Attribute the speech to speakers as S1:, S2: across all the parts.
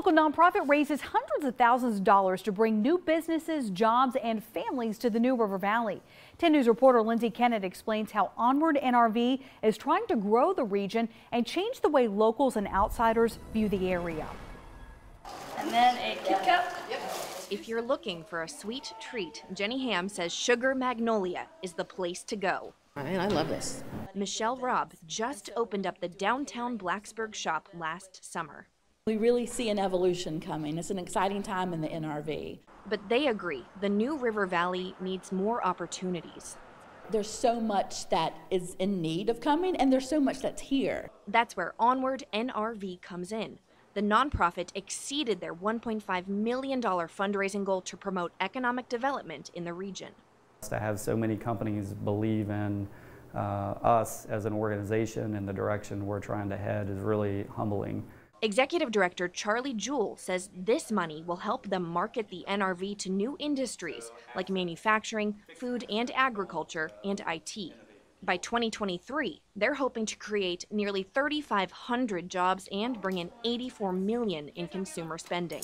S1: local nonprofit raises hundreds of thousands of dollars to bring new businesses, jobs, and families to the New River Valley. 10 News reporter Lindsay Kennett explains how Onward NRV is trying to grow the region and change the way locals and outsiders view the area.
S2: And then a Kit uh, Kat.
S3: Yep. If you're looking for a sweet treat, Jenny Ham says Sugar Magnolia is the place to go.
S4: I mean, I love this.
S3: Michelle Robb just opened up the downtown Blacksburg shop last summer.
S5: We really see an evolution coming. It's an exciting time in the NRV.
S3: But they agree the new River Valley needs more opportunities.
S5: There's so much that is in need of coming, and there's so much that's here.
S3: That's where Onward NRV comes in. The nonprofit exceeded their $1.5 million fundraising goal to promote economic development in the region.
S6: To have so many companies believe in uh, us as an organization and the direction we're trying to head is really humbling.
S3: Executive Director Charlie Jewell says this money will help them market the NRV to new industries like manufacturing, food and agriculture, and IT. By 2023, they're hoping to create nearly 3,500 jobs and bring in 84 million in consumer spending.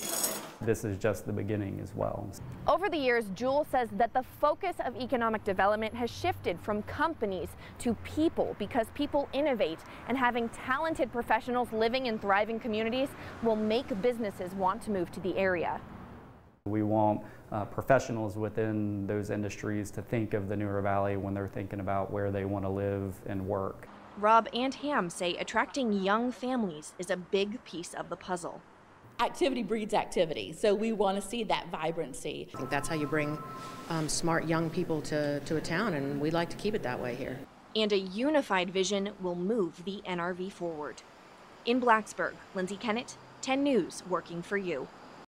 S6: This is just the beginning as well.
S3: Over the years, Jewell says that the focus of economic development has shifted from companies to people because people innovate and having talented professionals living in thriving communities will make businesses want to move to the area.
S6: We want uh, professionals within those industries to think of the New River Valley when they're thinking about where they want to live and work.
S3: Robb and Ham say attracting young families is a big piece of the puzzle.
S5: Activity breeds activity, so we want to see that vibrancy.
S4: I think that's how you bring um, smart young people to, to a town, and we like to keep it that way here.
S3: And a unified vision will move the NRV forward. In Blacksburg, Lindsay Kennett, 10 News, working for you.